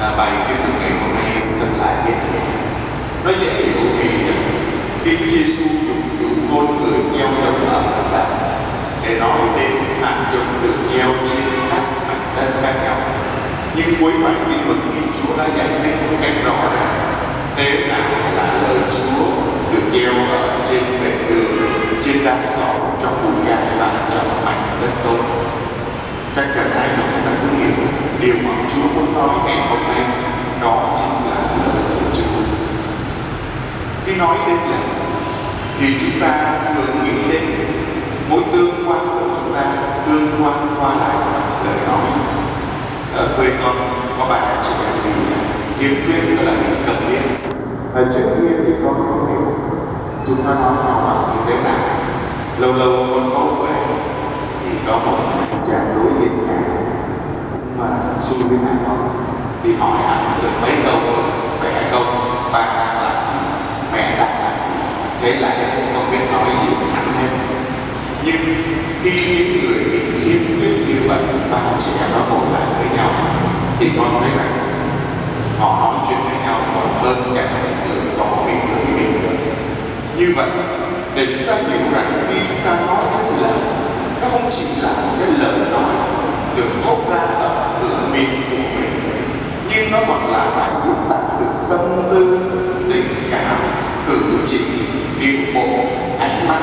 à, bài kinh của ngày hôm nay thật là dễ hiểu. Nó dễ hiểu vì khi Chúa Giêsu dùng dụ ngôn người gieo nhau ở phần đất để nói đến hạt giống được gieo trên các mặt đất khác nhau. Nhưng cuối bài kinh mừng thì Chúa đã giải thích một cách rõ ràng thế nào là lời Chúa được gieo ở trên vệ đường trên đá sỏi trong bụi gai và trong mảnh đất tốt. Chắc chắn ai trong chúng ta cũng hiểu điều mà Chúa muốn nói ngày hôm nay, đó chính là lời của Chúa. Khi nói đến lời thì chúng ta thường nghĩ đến mối tương quan của chúng ta, tương quan qua lại bằng lời nói. Ở quê con, có bà chị em đi kiếm khuyên đó là đi cầm miệng ở trước kia thì con không hiểu chúng ta nói nhau bằng như thế nào? Lâu lâu con có về, thì có một chàng đối diện nhà mà sinh viên mẹ con thì hỏi anh được mấy câu khỏe không ba đang làm gì? Mẹ đang làm gì? Thế lại không biết nói gì với anh hết. Nhưng khi những người bị khiếm khuyết như vậy, ba trẻ nó ngồi lại với nhau, thì con thấy rằng họ nói chuyện với nhau còn hơn cả những người có bị người bình thường như vậy, để chúng ta hiểu rằng khi chúng ta nói những lời nó không chỉ là một cái lời nói được thốt ra ở cửa miệng của mình nhưng nó còn là phải giúp ta được tâm tư tình cảm cử chỉ điệu bộ ánh mắt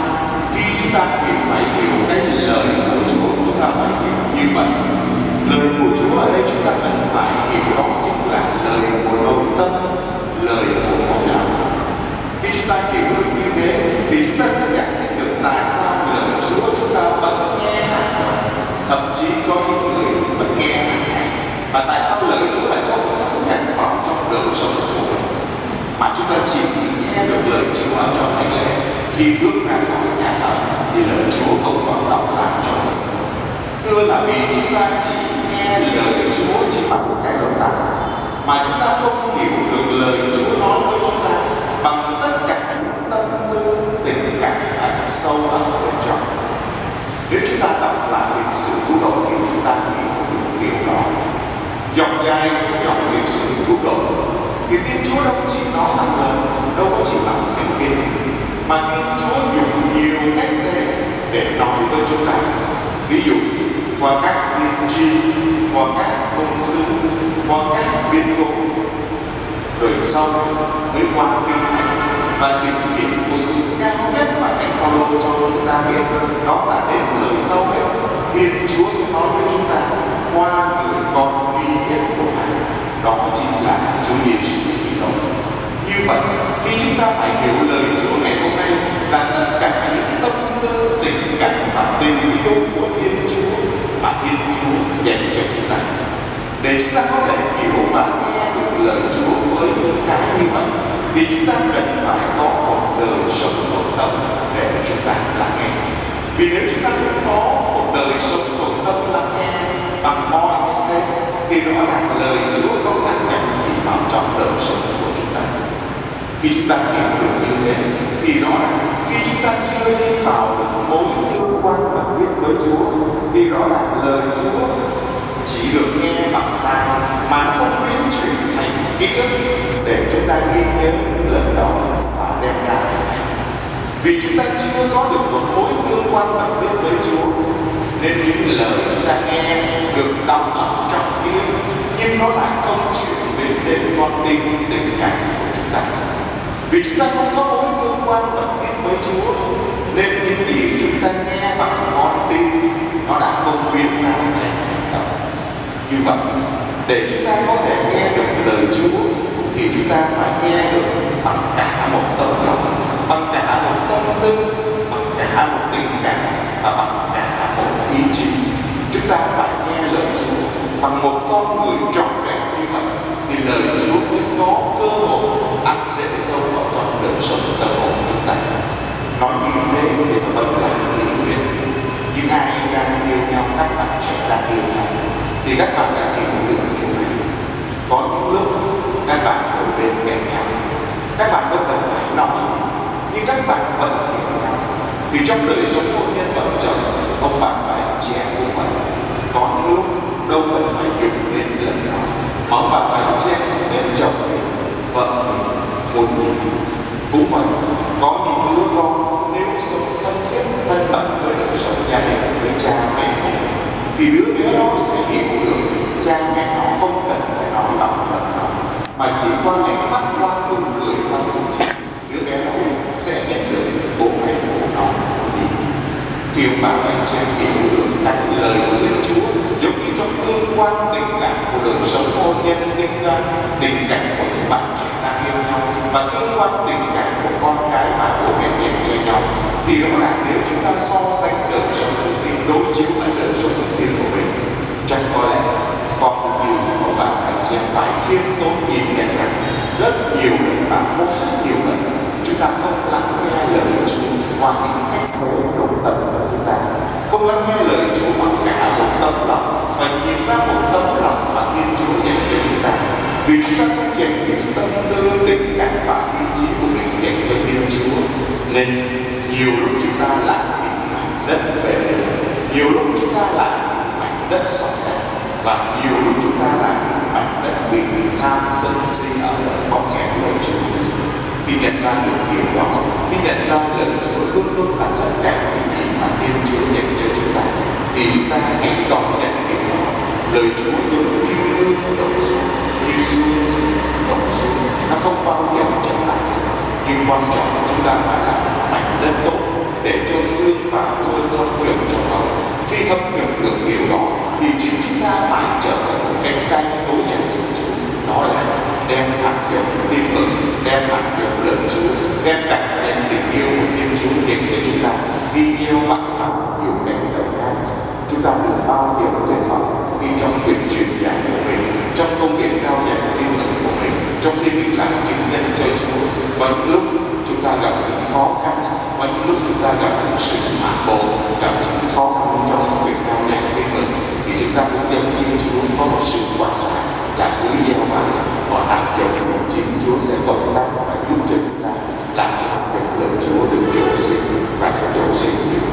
khi chúng ta thì phải hiểu cái lời của Chúa, chúng ta phải hiểu như vậy. Lời của Chúa ở đây chúng ta cần phải hiểu đó chính là lời của nội tâm lời của mỗi lòng khi chúng ta hiểu được như thế thì chúng ta sẽ giải thích được tại sao lời Chúa chúng ta vẫn nghe hàng ngày thậm chí có những người vẫn nghe hàng ngày và tại sao lời Chúa lại không thấm nhận vào trong đời sống của mình mà chúng ta chỉ nghe được lời Chúa ở trong thánh lễ khi bước ra khỏi nhà thờ, thì lời Chúa không còn đọc lại cho mình. Thưa là vì chúng ta chỉ nghe lời Chúa chỉ bằng một cái lỗ tai mà chúng ta không hiểu được lời Chúa nói với chúng ta bằng tất cả những tâm tư, tình cảm ẩn sâu ở bên trong. Nếu chúng ta đọc lại lịch sử cứu độ thì chúng ta hiểu được điều đó. Dòng dài theo dòng lịch sử cứu độ, thì Thiên Chúa đâu chỉ nói là lời, đâu có chỉ bằng thiên kinh mà Thiên Chúa dùng nhiều cách thế để nói với chúng ta. Ví dụ, qua các tiên tri, qua các ngôn sứ qua các biên cố rồi sau mới qua kinh thánh và tìm điểm của sự cao nhất mà thánh Phaolô cho chúng ta biết. Đó là đến thời sau hết, Thiên Chúa sẽ nói với chúng ta qua người con duy nhất của Ngài. Đó chính là Chúa Giêsu Kitô. Như vậy, khi chúng ta phải hiểu lời Chúa ngày là tất cả những tâm tư, tình cảm và tình yêu của Thiên Chúa mà Thiên Chúa dành cho chúng ta. Để chúng ta có thể hiểu và nghe được lời Chúa với những cái như vậy, thì chúng ta cần phải có một đời sống nội tâm để chúng ta lắng nghe. Vì nếu chúng ta không có một đời sống nội tâm lắng nghe bằng mọi cách thế, thì rõ ràng lời Chúa không ăn nhập gì vào trong đời sống của chúng ta. Khi chúng ta nghe được như thế thì rõ ràng khi chúng ta chưa đi vào được mối tương quan mật thiết với Chúa, thì rõ ràng lời Chúa chỉ được nghe bằng tai mà nó không biến chuyển thành ký ức để chúng ta ghi nhớ những lời đó và đem ra thực hành vì chúng ta chưa có được một mối tương quan mật thiết với Chúa, nên những lời chúng ta nghe được đọc ở trong kia nhưng nó lại không chuyển đến đến con tim tình cảm của chúng ta vì chúng ta không có mối tương quan mật thiết với Chúa, nên những gì chúng ta nghe bằng con tim, nó đã không biến nào thành hành động. Như vậy, để chúng ta có thể nghe được lời Chúa, thì chúng ta phải nghe được bằng cả một tấm lòng, bằng cả một tâm tư, bằng cả một tình cảm, và bằng cả một ý chí. Chúng ta phải nghe lời Chúa bằng một con người trọn vẹn như vậy, thì lời Chúa mới có cơ hội sâu vào trong đời sống tâm hồn chúng ta nói như thế thì nó vẫn là lý thuyết. Những ai đang yêu nhau, các bạn trẻ đang yêu nhau, thì các bạn đã hiểu được điều này. Có những lúc, các bạn ở bên cạnh nhau, các bạn đâu cần phải nói nhưng các bạn vẫn hiểu nhau. Vì trong đời sống hôn nhân vợ chồng, ông bà và anh chị em cũng vậy có những lúc, đâu cần phải dùng đến lời nói mà ông bà phải che nên chồng mình, vợ mình muốn gì cũng vậy, có những đứa con nếu sống thân thiết thân mật với đời sống gia đình với cha mẹ của mình, thì đứa bé đó sẽ hiểu được cha mẹ nó không cần phải nói bằng lời nói mà chỉ qua ánh mắt qua nụ cười qua cử chỉ đứa bé đó sẽ nhận được bố mẹ của nó đi. Khi ông anh chị em hiểu được cái lời của Thiên Chúa, giống như trong tương quan tình cảm của đời sống hôn nhân tình cảm tình cảm của những bạn trẻ và tương quan tình cảm của con cái và bố mẹ dành cho nhau, thì đó là nếu chúng ta so sánh đời sống đức tin đối chiếu lại đời sống đức tin của mình chắc có lẽ con cũng như của bạn anh chị phải khiêm tốn nhìn nhận rằng rất nhiều những bạn nên nhiều lúc chúng ta lại những mảnh đất về đường nhiều lúc chúng ta lại những mảnh đất sỏi và nhiều lúc chúng ta lại những mảnh đất bị tham sân si ở đời bóp nghẹt lời Chúa. Khi nhận ra được điều đó, khi nhận ra lời Chúa luôn luôn là tất cả những gì mà Thiên Chúa dành cho chúng ta, thì chúng ta hãy đón nhận điều đó. Lời Chúa luôn yêu thương đổ xuống như sương đổ xuống. Nó không bao giờ chậm lại. Nhưng quan trọng chúng ta phải làm mảnh lên tốt để cho xương và cơ thông nhuận cho đó. Khi thông nhuận được điều đó, thì chính chúng ta phải trở thành một cái ta cũng giống như Chúa, có một sự quan lạc là cứ gieo vào và hạt giống của chính Chúa sẽ cộng tác và giúp cho chúng ta làm cho hạt giống lời Chúa được trổ sinh và sẽ trổ sinh.